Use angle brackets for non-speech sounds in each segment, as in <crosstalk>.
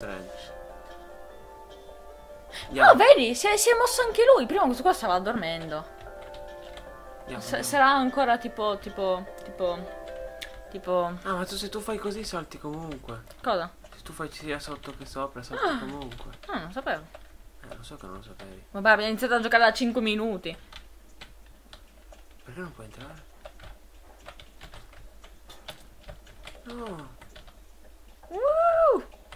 Strange. No, Andiamo. vedi, si è, si è mosso anche lui. Prima questo qua stava dormendo. andiamo, andiamo. sarà ancora tipo, tipo, tipo, tipo, Ah, ma tu, se tu fai così salti comunque. cosa? Se tu fai sia sotto che sopra, salti Ah. comunque. Ah, non sapevo. Eh, lo so che non lo sapevi. Vabbè, abbiamo iniziato a giocare da 5 minuti. Perché non puoi entrare? No.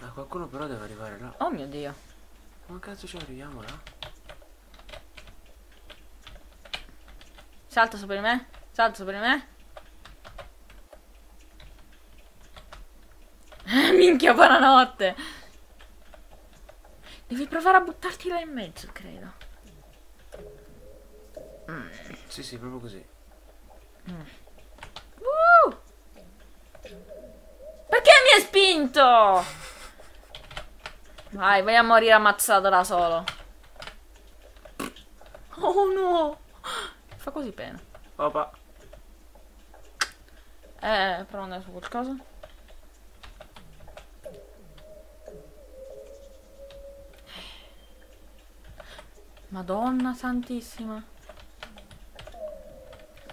Ah, qualcuno però deve arrivare là. Oh mio dio. Come cazzo ci arriviamo là? Salta sopra di me. Salta sopra di me. <laughs> Minchia, buonanotte. Devi provare a buttarti là in mezzo, credo. Sì, sì, proprio così. Uh! Perché mi hai spinto? Vai, vai a morire ammazzato da solo. Oh no! Fa così pena. Opa. Eh, però andare su qualcosa. Madonna santissima.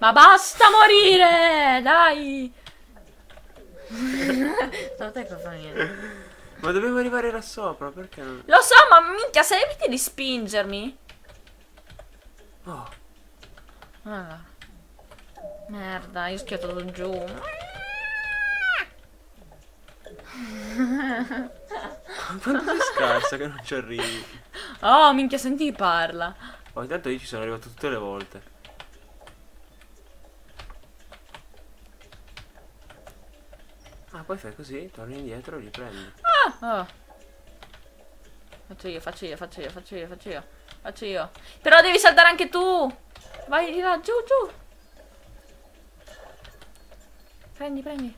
Ma basta morire! Dai! <laughs> Solo te cosa niente. Ma dobbiamo arrivare là sopra, perché non... Lo so, ma minchia, se eviti di spingermi. Oh, Ah. Merda, io schiattato giù. quanto sei scarsa che non ci arrivi. Oh, minchia, senti parla. Oh, intanto io ci sono arrivato tutte le volte. Ah, poi fai così, torni indietro e li prendi. Oh. Faccio io, faccio io, faccio io, faccio io, faccio io. Faccio io. Però devi saltare anche tu. Vai di là, giù, giù. Prendi, prendi.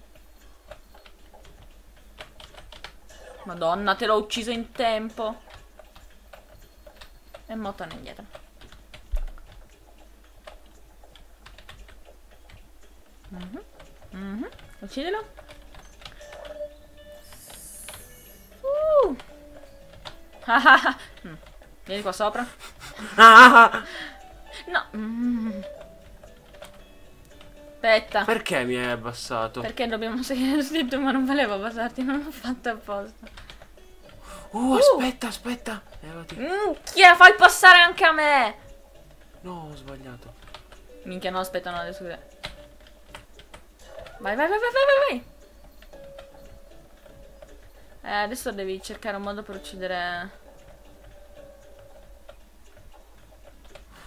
Madonna, te l'ho ucciso in tempo. E mo torna indietro. Mhm, mhm. Uccidilo. <laughs> Vieni qua sopra. <laughs> No. Mm. Aspetta. Perché mi hai abbassato? Perché dobbiamo seguire il scritto ma non volevo passarti, non l'ho fatto apposta. Uh, aspetta, aspetta. Levati. Minchia, fai passare anche a me. No, ho sbagliato. Minchia, no, aspetta, no, adesso. Vai, vai, vai, vai, vai, vai. Eh, adesso devi cercare un modo per uccidere...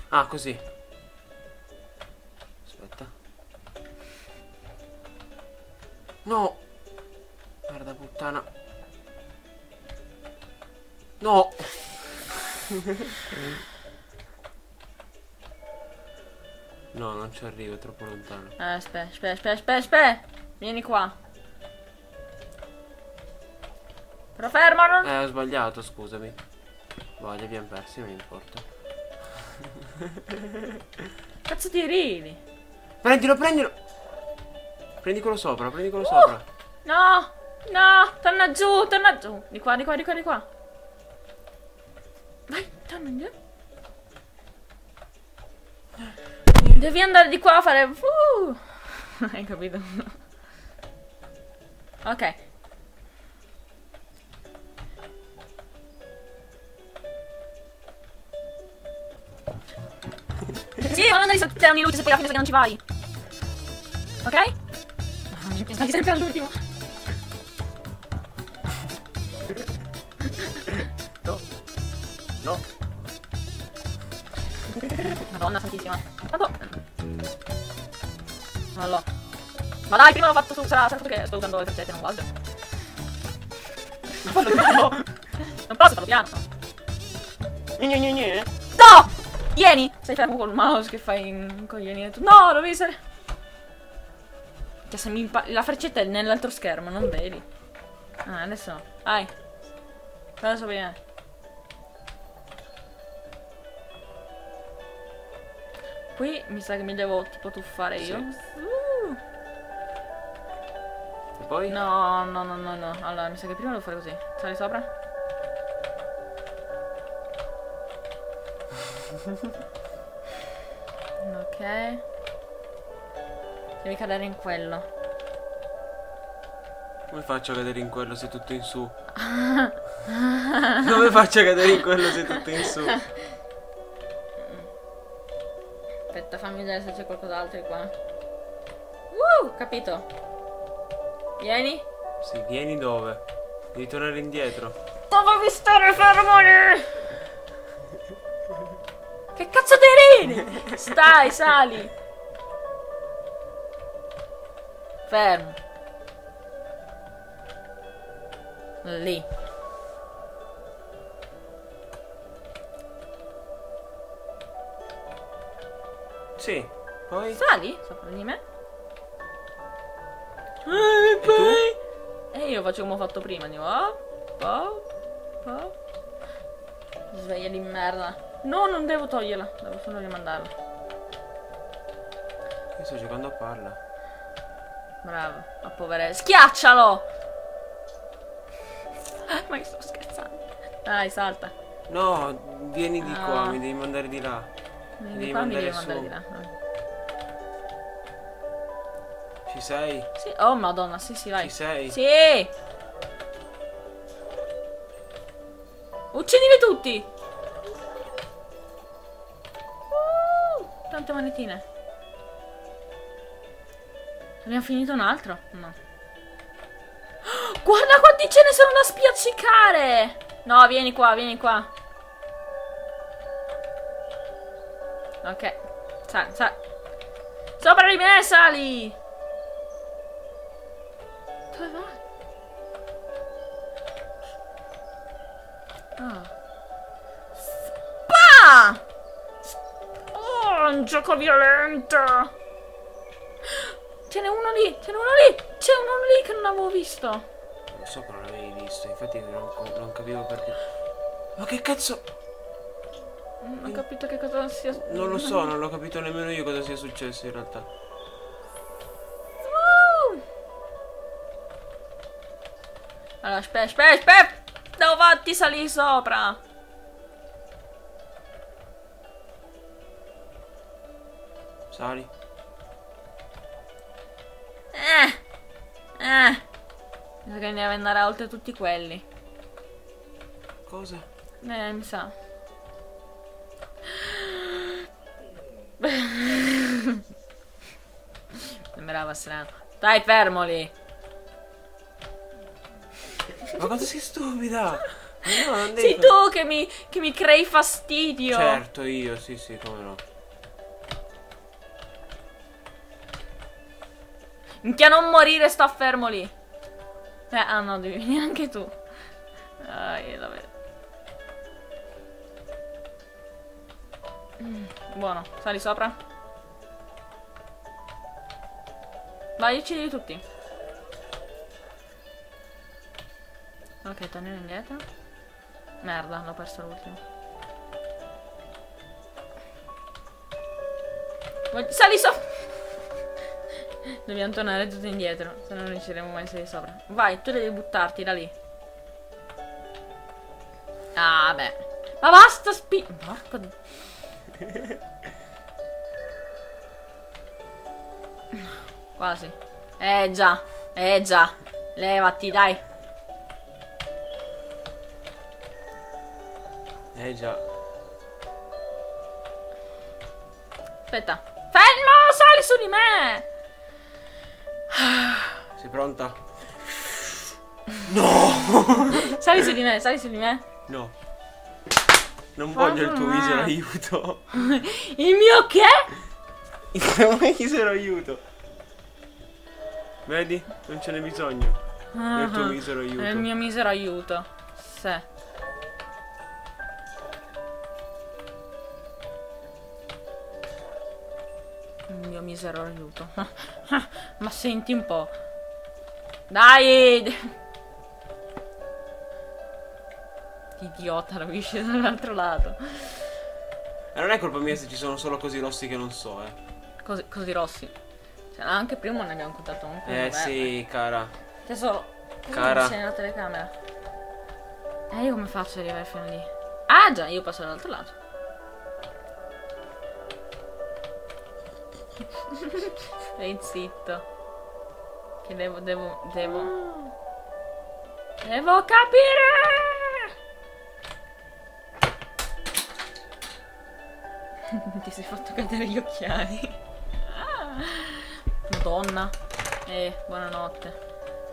Ah, così. Aspetta. No. Guarda puttana. No. <laughs> no, non ci arrivo, è troppo lontano. Eh, aspetta, aspetta, aspetta, aspetta. Vieni qua. Però fermo, non... Eh, ho sbagliato, scusami. Boh, li abbiamo persi, non importa. <laughs> Cazzo ti ridi? Prendilo, prendilo. Prendi quello sopra, prendi quello sopra. No, no, torna giù, torna giù. Di qua, di qua, di qua, di qua. Vai, torna giù. Devi andare di qua a fare... Uh. <laughs> Hai capito? Ok. Devi saltarmi luce se poi alla fine che non ci vai. Ok? Ah, Stai sempre all'ultimo. No. No. Madonna santissima. Tanto... Allora. Ma dai, prima l'ho fatto su... Sarà, sarà che sto usando le freccette, non guarda. <laughs> Non posso farlo. Non posso farlo piano. Gne, gne, gne. No! Vieni! Stai fermo col mouse che fai un coglione. No, devi essere... Cioè, se mi La freccetta è nell'altro schermo, non vedi. Ah, adesso no. Vai. Adesso viene. Qui mi sa che mi devo tipo tuffare io. Sì. Uh. E poi? No, no, no, no, no. Allora, mi sa che prima devo fare così. Sali sopra. <laughs> Ok. Devi cadere in quello. Come faccio a cadere in quello se tutto in su? <laughs> Come faccio a cadere in quello se tutto in su? Aspetta, fammi vedere se c'è qualcos'altro qua. Uh, capito. Vieni. Sì, vieni dove? Devi tornare indietro. Dovevi stare fermo lì! Che cazzo ti ridi? Stai, sali! Fermo. Lì. Sì, poi... Sali sopra di me? E tu? E io faccio come ho fatto prima, dico oh, oh, oh. Sveglia di merda. No, non devo toglierla, devo solo rimandarla. Io sto giocando a palla. Bravo, a povere. Schiaccialo! <laughs> Ma io sto scherzando. Dai, salta. No, vieni di qua, Ah. mi devi mandare di là. Vieni Devi di qua, mi devi mandare mandare di là. Ci sei? Sì, oh madonna, sì, sì, vai. Ci sei? Sì! Uccidili tutti! Tante monetine. Abbiamo finito un altro? No. Guarda quanti ce ne sono da spiaccicare! No, vieni qua, vieni qua. Ok. Sali, sali. Sopra di me, sali! Dove vai? Ah. Spa! Un gioco violento! Ce n'è uno lì, ce n'è uno lì! C'è uno lì che non avevo visto! Lo so che non l'avevi visto, infatti non, non capivo perché. Ma che cazzo? Non ho capito che cosa sia. Non lo so, non l'ho capito nemmeno io cosa sia successo in realtà. Uh! Allora, aspetta, aspetta, aspetta! Devo farti salire sopra! Sali? Eh! Eh! Sa che deve andare oltre tutti quelli. Cosa? Eh, mi sa. Sembrava strano. Stai fermo lì. Ma cosa sei stupida? <laughs> No, Sei tu che mi, che mi crei fastidio. Certo, io, sì, sì, come no. Minchia non morire, sta fermo lì. Eh, ah no, devi venire anche tu. Ah, vedo. Mm, buono, sali sopra. Vai, uccidi tutti. Ok, torniamo indietro. Merda, l'ho perso l'ultimo. Sali sopra! Dobbiamo tornare tutti indietro, se no non riusciremo mai a salire sopra. Vai, tu devi buttarti da lì. Ah, beh. Ma basta spi... Porco... <laughs> Quasi. Eh già, eh già. Levati, dai. Eh già. Aspetta. Fermo, sali su di me. Sei pronta? <laughs> Sali su di me, sali su di me. No. Non voglio il tuo misero aiuto. <laughs> Il mio che? Il tuo misero aiuto. Vedi? Non ce n'è bisogno. Del tuo misero aiuto. Il mio misero aiuto. Sì. Mio misero aiuto. <laughs> Ma senti un po'. Dai! Idiota, lo esce dall'altro lato. E non è colpa mia se ci sono solo così rossi che non so, eh. Così, così rossi. Cioè, anche prima ne abbiamo contato un po'. Eh sì, cara. Tesoro, Cara. Sei nella telecamera. E io come faccio ad arrivare fino lì? Ah già, io passo dall'altro lato. Stai zitto. Che devo, devo, devo... Devo capire! <laughs> Ti sei fatto cadere gli occhiali. Madonna. Eh, buonanotte.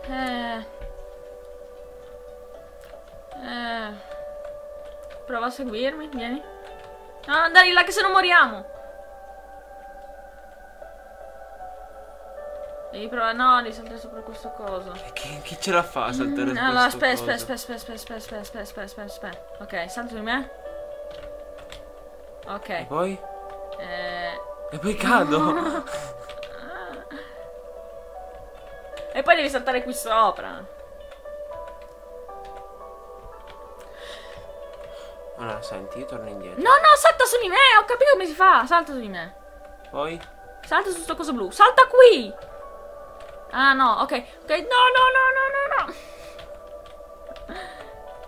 Eh. Eh. Prova a seguirmi, vieni. No, andare là che se no moriamo. Devi provare, no, devi saltare sopra questo coso. E Chi, chi ce la fa a saltare Mm, su Allora, questo aspetta, coso? aspetta, aspetta, aspetta, aspetta, aspetta, aspetta, aspetta, aspetta. Ok, salto di me. E Ok. poi? Eh, E poi cado. <laughs> E poi devi saltare qui sopra. Allora, senti, io torno indietro. No, no, salta su di me, ho capito come si fa. Salta su di me. Poi? Salta su sto coso blu. Salta qui. Ah, no, ok. Ok, no, no, no, no, no, no.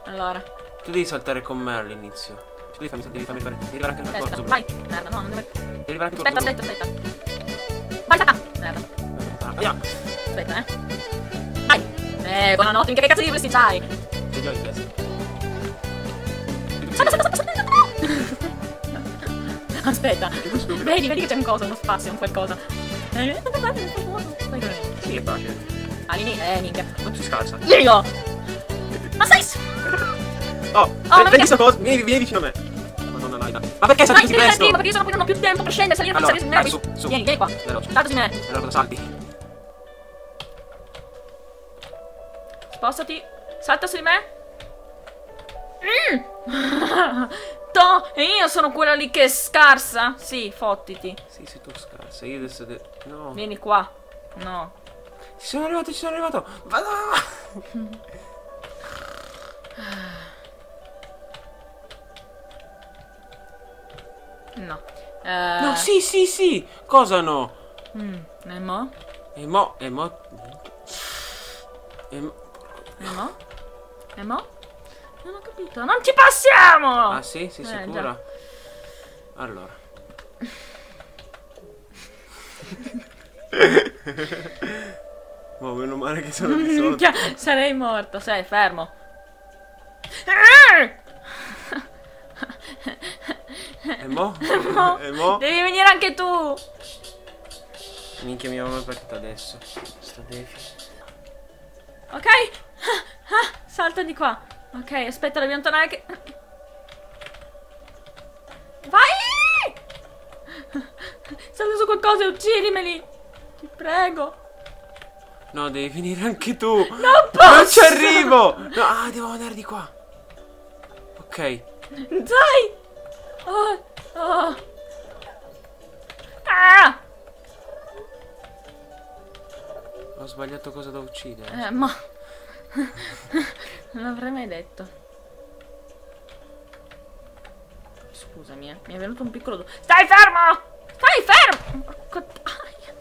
Allora, Tu devi saltare con me all'inizio. Tu devi farmi, devi farmi fare. Devi arrivare anche aspetta, corso vai. Merda, no, non deve... Devi arrivare anche Aspetta, corso aspetta, aspetta. Vai, salta. Merda. Ah, via. Aspetta, eh. Vai. Eh, buonanotte, in che cazzo di riflessi c'hai? Già in testa. Salta, salta, salta, salta. Aspetta. Vedi, vedi che c'è un coso, uno spazio, un qualcosa. Eh, Fai così. Sì, è facile. All'inizio, eh, minchia. Non si scalza. Io! Ma sei... Oh, ma oh vedi sto coso? Vieni, vieni vicino a me. Madonna Laida. Ma perché salti così presto? prima perché io sono qui non ho più tempo per scendere, salire, Allora, salire, dai, salire. su, su. Vieni, vieni qua. Veloce. Salta su di me. Allora cosa salti? Spostati. Salta su di me. Mm. <laughs> to, e io sono quella lì che è scarsa. Sì, fottiti. Sì, sei tu scarsa. Io adesso... De... No. Vieni qua. No. Ci sono arrivato, ci sono arrivato. Vado. No. Eh, No, sì, sì, sì. Cosa no? Mm. E mo? E mo... E mo... E mo... E mo? E mo? Non ho capito. Non ci passiamo! Ah sì? Sei Eh, sicura? Allora. <laughs> Ma meno male che sono <laughs> di sotto. Minchia, sarei morto. Sei fermo. E mo? <laughs> No, E mo? Devi venire anche tu. Minchia mi avevo partita adesso. Sta Defi. Ok? Salta di qua. Ok, aspetta, dobbiamo tornare che... Vai! Salta su qualcosa e uccidimeli. Ti prego. No, devi venire anche tu. Non Non posso. ci arrivo. No, ah, devo andare di qua. Ok. Dai! Oh, oh. Ah! Ho sbagliato cosa da uccidere. Eh, ma... non <laughs> l'avrei mai detto. Scusami, eh. Mi è venuto un piccolo... Stai fermo! Stai fermo! Porco aia.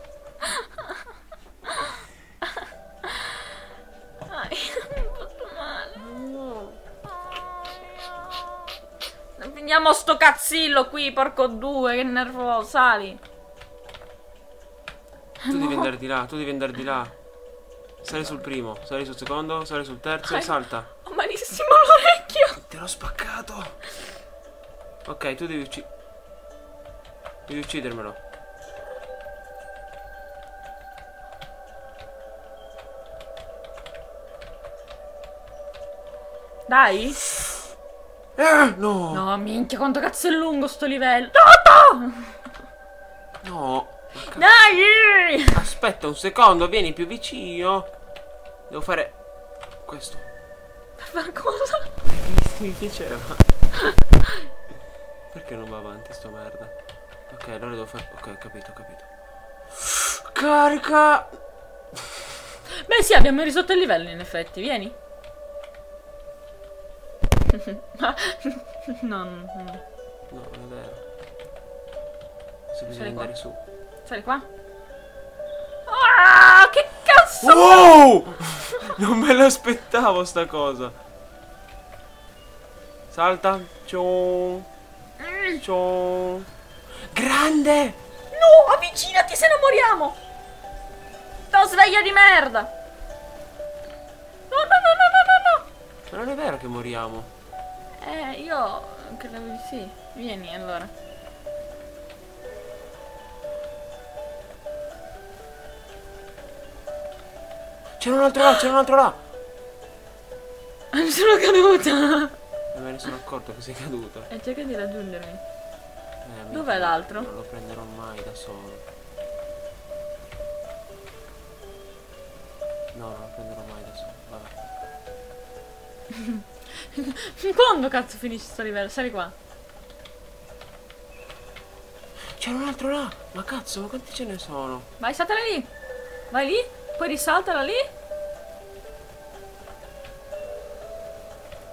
Ai, mi ho fatto male. Finiamo sto cazzillo qui, porco due, che nervoso, sali. Tu devi andare di là, tu devi andare di là. Sali sul primo, sali sul secondo, sali sul terzo e salta. Ho malissimo l'orecchio. Te l'ho spaccato. Ok, tu devi uccidere. Devi uccidermelo. Dai. Eh, no. No, minchia, quanto cazzo è lungo sto livello. No. Dai! Aspetta un secondo, vieni più vicino. Devo fare questo. Ma cosa? Mi piaceva. Perché non va avanti sto merda? Ok, allora devo fare. Ok, ho capito, ho capito. Carica! Beh, sì, abbiamo risolto il livello in effetti. Vieni. Ma <laughs> no, no, no. No, non è vero. Se bisogna Sali qua. andare su. Sali qua. Ah, che cazzo! Wow! <laughs> Non me l'aspettavo sta cosa. Salta. Ciao. Ciao. Grande! No, avvicinati se non moriamo! Sto sveglia di merda! No, no, no, no, no, no, no! Ma non è vero che moriamo. Eh, io credo di sì. Vieni allora. C'era un altro là, c'era un altro là. Mi sono caduta! Non me ne sono accorto che sei caduta. E cerca di raggiungermi. Eh, Dov'è l'altro? Non lo prenderò mai da solo. No, non lo prenderò mai da solo. Vabbè. <laughs> <laughs> Quando cazzo finisce sto livello? Sali qua. C'era un altro là. Ma cazzo, ma quanti ce ne sono? Vai, saltala lì. Vai lì. Poi risaltala lì.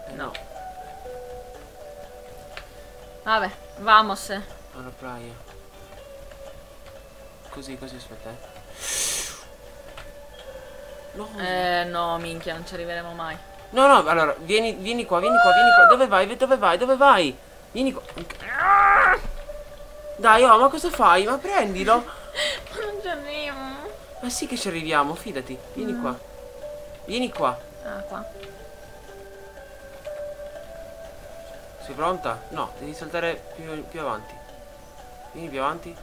Eh, No. Vabbè, vamos. Alla playa. Così, così, aspetta. eh. No. Eh, no, minchia, non ci arriveremo mai. No, no, allora, vieni, vieni qua, vieni qua, vieni qua. Dove vai? Dove vai? Dove vai? Vieni qua. Dai, oh, ma cosa fai? Ma prendilo. Ma non ci arrivo. Ma sì che ci arriviamo, fidati. Vieni qua. Vieni qua. Ah, qua. Sei pronta? No, devi saltare più, più avanti. Vieni più avanti.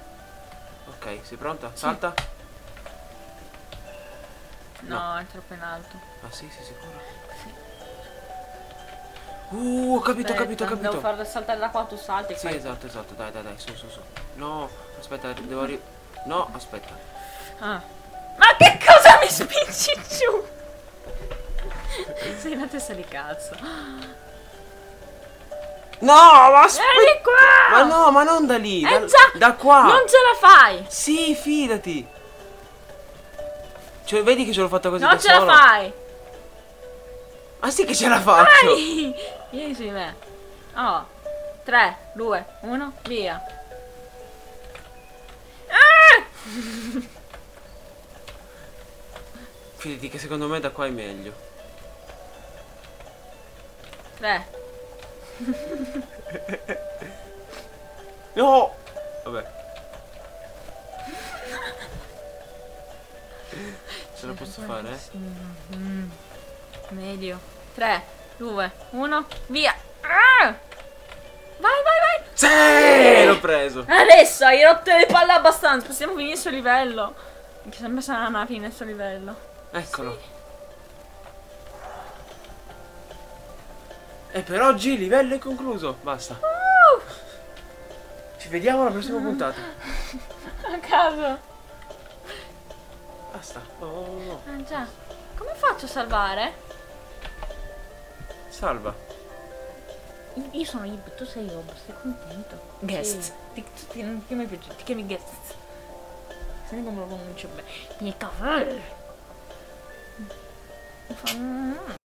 Ok, sei pronta? Salta. No, è troppo in alto. Ah sì, sei sicura? Sì. Uh, ho capito, ho capito, ho Aspetta, capito. Devo far saltare da qua, tu salti. Sì, fai- esatto, esatto. Dai, dai, dai, su, su, su. No, aspetta, devo ri... No, aspetta. Ah. Ma che cosa mi spingi giù? <laughs> Sei una testa di cazzo. No, ma aspetta. Ma no, ma non da lì, Eh da, da qua. Non ce la fai! Sì, fidati. Cioè, vedi che ce l'ho fatta così Non ce la solo? fai! Ma sì che ce la faccio. Vai! <laughs> Vieni su di me. Oh. 3, 2, 1, via. Ah! Fidati che secondo me da qua è meglio. 3. <laughs> No! Vabbè. Ce la posso fare? Mm. Medio. 3, 2, 1, via. Ah! Vai, vai, vai. Sì! L'ho preso. Adesso hai rotto le palle abbastanza. Possiamo finire sto livello. Che sempre sarà una fine sto livello. Eccolo. E per oggi il livello è concluso. Basta. Uh! Ci vediamo alla prossima puntata. <laughs> A caso. Basta. Oh, oh. Ah già. Come faccio a salvare? Salva. Io- sono Ib, tu sei Yob, sei contento? Guest. Ti, ti, ti, non ti è mai piaciuto, ti chiami Guest. Senti come lo pronuncio bene. Mi cavallo. Mi fa... mm.